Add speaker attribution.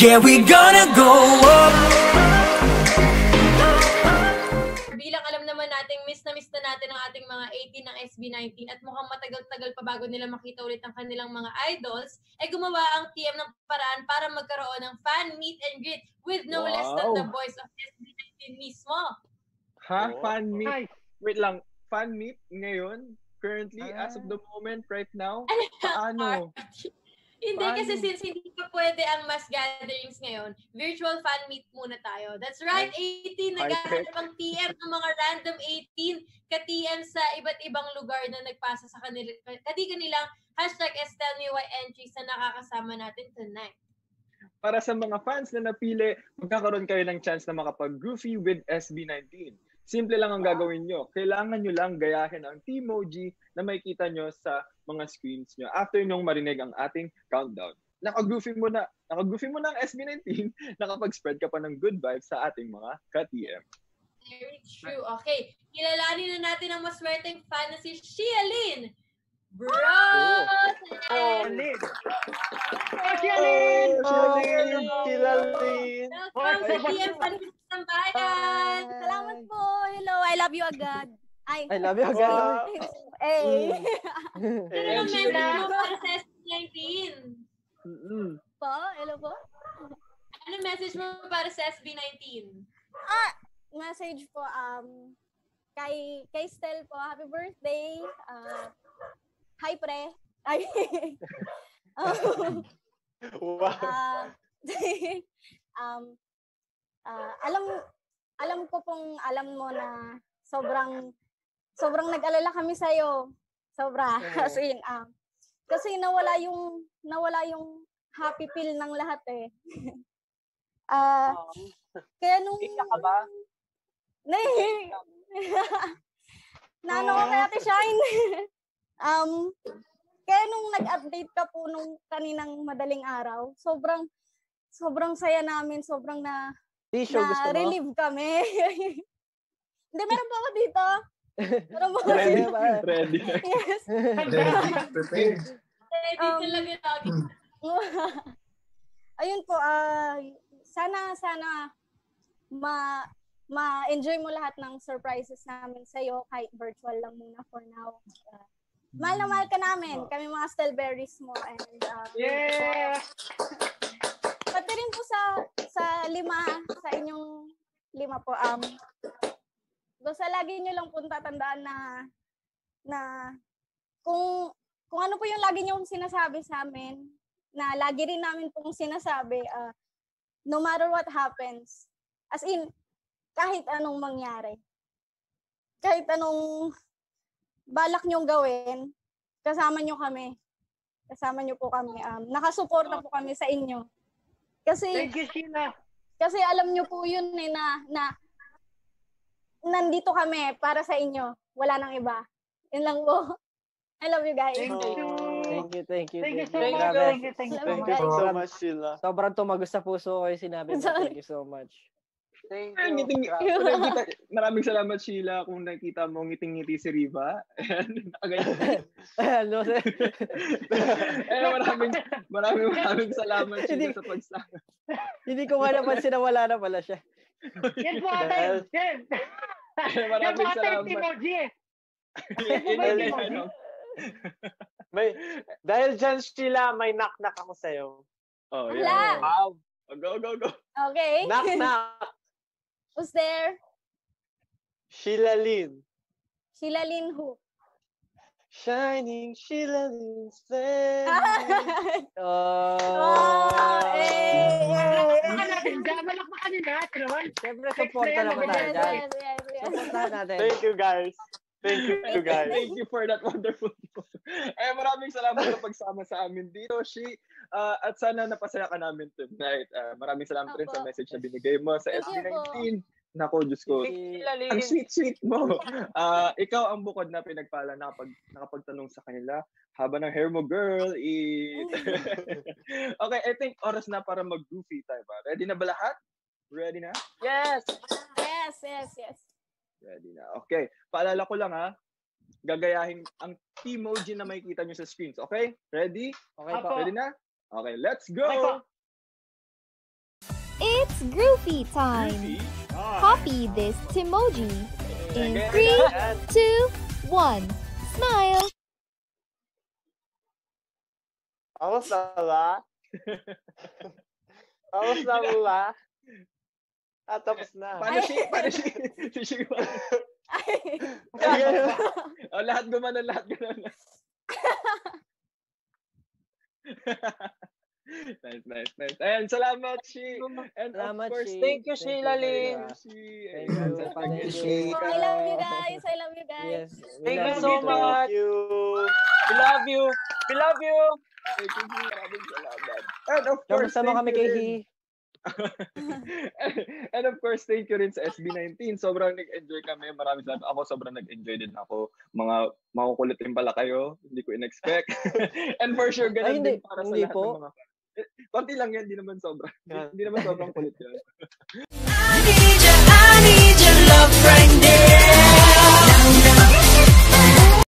Speaker 1: Yeah, we gonna go up.
Speaker 2: Bilang alam naman nating miss na miss na natin ang ating mga 18 ng SB19 at mukhang matagal-tagal pa bago nila makita ulit ang kanilang mga idols, ay gumawa ang TM ng paraan para magkaroon ng fan meet and greet with no less than
Speaker 3: Wow.
Speaker 2: the voice of SB19 mismo.
Speaker 3: Ha?
Speaker 4: Oh.
Speaker 3: Fan meet?
Speaker 4: Nice.
Speaker 3: Wait lang. Fan meet ngayon? Currently, as of the moment, right now? Paano?
Speaker 2: Hindi,
Speaker 3: Paano?
Speaker 2: kasi since hindi pa pwede ang mass gatherings ngayon, virtual fan meet muna tayo. That's right, 18, naghahanap ang TM ng mga random 18 ka-TM sa iba't ibang lugar na nagpasa sa kanila, kadi kanilang hashtag STLMY entries na nakakasama natin tonight.
Speaker 3: Para sa mga fans na napili, magkakaroon kayo ng chance na makapag-goofy with SB19. Simple lang ang gagawin nyo. Kailangan nyo lang gayahin ang T-emoji na makikita nyo sa mga screens nyo after nyong marinig ang ating countdown. Naka-goofy mo na, naka-goofy mo na ang SB19, nakapag-spread ka pa ng good vibes sa ating mga ka-TM.
Speaker 2: Very true. Okay, kilalanin na natin ang maswerteng fan na si Shia Lin. Bro!
Speaker 4: Oh, Lin. Oh, si Alin!
Speaker 3: Shilin! Shilin!
Speaker 2: Welcome sa TM Fanbase
Speaker 5: love you agad. Ay,
Speaker 6: I love you agad.
Speaker 5: eh.
Speaker 2: Ano
Speaker 3: Eh,
Speaker 2: ang
Speaker 3: Shilin.
Speaker 2: message mo para sa SB19?
Speaker 3: Mm-mm.
Speaker 5: po, hello po.
Speaker 2: Ano message mo para sa SB19?
Speaker 5: Message po, um, kay, kay Stel po, happy birthday. Uh, hi, pre. Ay, um,
Speaker 4: Wow.
Speaker 5: ah, um, ah, alam, alam ko pong, alam mo na sobrang, sobrang nag-alala kami sa'yo. Sobra.
Speaker 6: Oo.
Speaker 5: As in, um, kasi nawala yung, nawala yung happy feel ng lahat eh. Ah, kaya nung...
Speaker 6: Iyak ka ba?
Speaker 5: Nahi. Naano ko kay Ate Shine. um, kaya nung nag-update ka po nung kaninang madaling araw, sobrang sobrang saya namin, sobrang na
Speaker 6: gusto mo?
Speaker 5: relieve kami. Hindi, meron pa ako dito. Meron pa ako
Speaker 3: Ready?
Speaker 5: dito.
Speaker 3: Ready.
Speaker 5: Yes.
Speaker 2: Ready
Speaker 5: Um,
Speaker 2: talaga lagi.
Speaker 5: Ayun po, ah, sana, sana ma ma-enjoy mo lahat ng surprises namin sa'yo kahit virtual lang muna for now. Ah, mahal na mahal ka namin. Kami mga Stelberries mo. And, ah,
Speaker 4: Yeah!
Speaker 5: pati rin po sa sa lima, sa inyong lima po, um, basta lagi nyo lang po tatandaan na na kung kung ano po yung lagi nyo sinasabi sa amin, na lagi rin namin pong sinasabi, ah, no matter what happens, as in, kahit anong mangyari, kahit anong balak nyong gawin, kasama nyo kami. Kasama nyo po kami. Um, nakasuporta po kami sa inyo. Kasi,
Speaker 4: Thank you, Sheila.
Speaker 5: kasi alam nyo po yun eh, na, na nandito kami para sa inyo. Wala nang iba. Yun lang po. I love you guys.
Speaker 4: Thank you.
Speaker 6: Thank you, thank you.
Speaker 4: Thank you so
Speaker 6: you.
Speaker 4: much.
Speaker 6: Grabe.
Speaker 4: Thank you, thank you so
Speaker 5: Thank
Speaker 4: much.
Speaker 5: you
Speaker 6: so
Speaker 7: much, Sheila.
Speaker 6: Sobrang tumagos sa puso ko yung sinabi mo. Thank you so much.
Speaker 7: Thank
Speaker 3: Ay, ngiting, kung nakikita, maraming salamat Sheila kung nakita mo ngiting-ngiti si Riva. Ayan,
Speaker 6: ano, sir?
Speaker 3: eh, maraming, maraming maraming salamat Sheila
Speaker 6: Hindi.
Speaker 3: sa pagsama.
Speaker 6: Hindi ko nga napansin na wala na pala siya.
Speaker 4: Yan po ate. Yan. Yan po
Speaker 3: maraming
Speaker 4: ate yung
Speaker 3: salamat.
Speaker 4: emoji eh.
Speaker 3: Yung
Speaker 4: emoji?
Speaker 3: ano.
Speaker 7: May, dahil dyan, Sheila, may knock-knock ako sa'yo.
Speaker 3: Oh, yeah.
Speaker 7: Wow.
Speaker 3: Go, go, go.
Speaker 5: Okay.
Speaker 7: Knock-knock.
Speaker 5: Who's there?
Speaker 7: Sheila Lynn.
Speaker 5: Sheila Lynn who?
Speaker 7: Shining Sheila Lynn. Stand.
Speaker 6: Oh.
Speaker 5: oh,
Speaker 4: naman.
Speaker 6: Siyempre, supporta naman tayo dyan. Supportahan natin.
Speaker 7: Thank you, guys. Thank you, guys.
Speaker 3: Thank you for that wonderful Eh, maraming salamat sa pagsama sa amin dito, Shi. Ah, at sana napasaya ka namin tonight. Ah, maraming salamat rin sa message na binigay mo sa
Speaker 5: Thank you po.
Speaker 3: SB19. Nako, Diyos ko. Ang sweet-sweet mo. Ah, ikaw ang bukod na pinagpala nakapag, nakapagtanong sa kanila. Haba ng hair mo, girl. Eat. okay, I think oras na para mag-goofy tayo ba? Ready na ba lahat? Ready na?
Speaker 7: Yes.
Speaker 5: Yes, yes, yes.
Speaker 3: Ready na. Okay. Paalala ko lang ha. Gagayahin ang emoji na makikita nyo sa screens. Okay? Ready?
Speaker 6: Okay
Speaker 4: Apo.
Speaker 6: po.
Speaker 3: Ready na? Okay, let's go!
Speaker 4: Okay po.
Speaker 8: Groovy time. Copy this Timoji in
Speaker 3: Again,
Speaker 8: three, two, one. Smile.
Speaker 7: Ba? Tapos na ba? Ah, tapos na.
Speaker 3: Paano si, paano si, si si
Speaker 5: Ay.
Speaker 3: oh, lahat gumanon, lahat gumanon. nice, nice, nice. Ayan, salamat, Shi. And
Speaker 6: Salamat,
Speaker 3: of course,
Speaker 6: Shi.
Speaker 7: Thank you, Sheila Lynn.
Speaker 3: Thank you, Shi.
Speaker 6: Thank you.
Speaker 3: pag-
Speaker 6: you.
Speaker 5: I love you guys. I love you guys.
Speaker 6: Yes.
Speaker 7: Thank you so much. Thank you. We love you. We love you.
Speaker 3: Thank you, Shi. Maraming salamat. And of course,
Speaker 6: Kamusta mo
Speaker 3: thank
Speaker 6: kami
Speaker 3: you
Speaker 6: kay. Hi?
Speaker 3: and of course, thank you rin sa SB19. Sobrang nag-enjoy kami. Maraming salamat. Ako sobrang nag-enjoy din ako. Mga makukulit din pala kayo. Hindi ko in-expect. and for sure, ganun
Speaker 6: Ay, hindi,
Speaker 3: din para sa lahat
Speaker 6: po.
Speaker 3: ng mga... Eh, konti lang yan, di naman sobra. hindi naman sobrang kulit yan. I need your, I need your love right there.